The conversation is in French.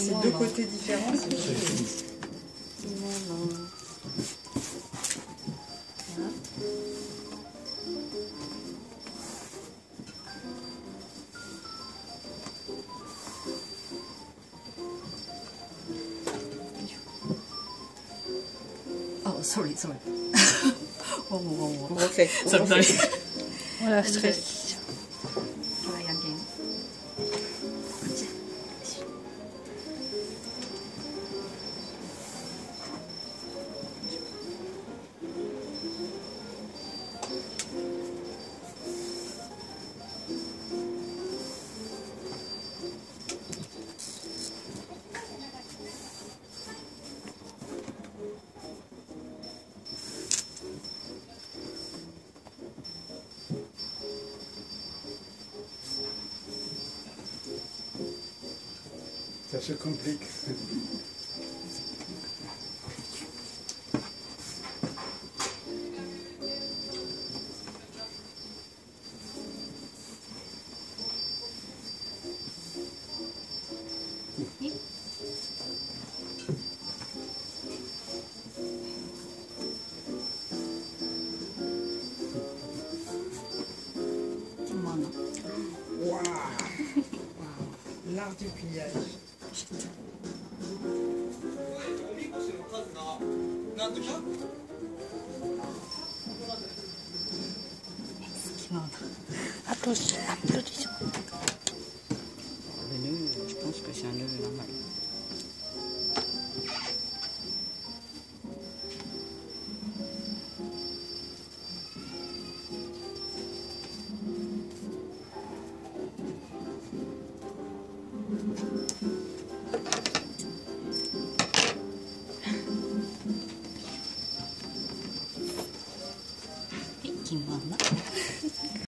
c'est deux côtés différents. joli. Oh, sorry, sorry. more, one more. On refait. on refait. Voilà, stress. Ça se complique. Kimono. Waouh L'art du pliage. おみこしの数がなんと100個。앞 으. bakayım valla.